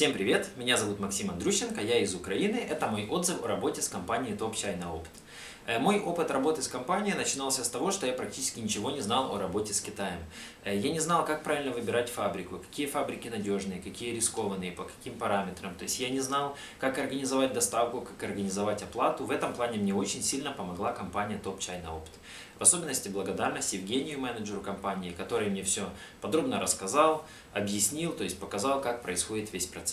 Всем привет, меня зовут Максим Андрющенко, я из Украины. Это мой отзыв о работе с компанией Чай на опыт. Э, мой опыт работы с компанией начинался с того, что я практически ничего не знал о работе с Китаем. Э, я не знал, как правильно выбирать фабрику, какие фабрики надежные, какие рискованные, по каким параметрам. То есть я не знал, как организовать доставку, как организовать оплату. В этом плане мне очень сильно помогла компания Чай на опыт. В особенности благодарность Евгению, менеджеру компании, который мне все подробно рассказал, объяснил, то есть показал, как происходит весь процесс.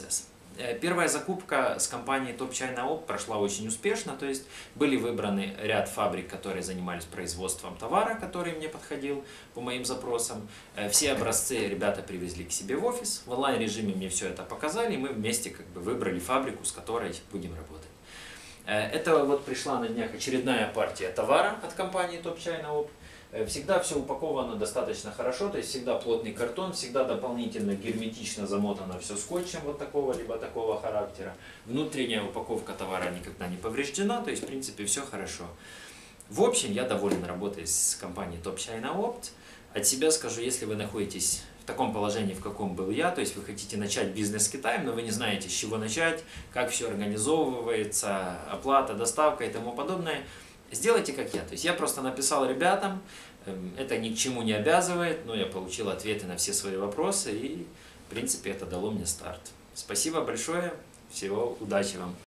Э, первая закупка с компанией Top China Op прошла очень успешно, то есть были выбраны ряд фабрик, которые занимались производством товара, который мне подходил по моим запросам. Э, все образцы ребята привезли к себе в офис, в онлайн-режиме мне все это показали, и мы вместе как бы выбрали фабрику, с которой будем работать. Э, это вот пришла на днях очередная партия товара от компании Top China Op. Э, всегда все упаковано достаточно хорошо, то есть всегда плотный картон, всегда дополнительно герметично замотано все скотчем вот такого либо такого характера. Внутренняя упаковка товара никогда не повреждена, то есть в принципе все хорошо. В общем, я доволен работой с компанией Top China Opt. От себя скажу, если вы находитесь таком положении, в каком был я, то есть вы хотите начать бизнес с Китаем, но вы не знаете, с чего начать, как все организовывается, оплата, доставка и тому подобное, сделайте как я. То есть я просто написал ребятам, эм, это ни к чему не обязывает, но я получил ответы на все свои вопросы и, в принципе, это дало мне старт. Спасибо большое, всего удачи вам.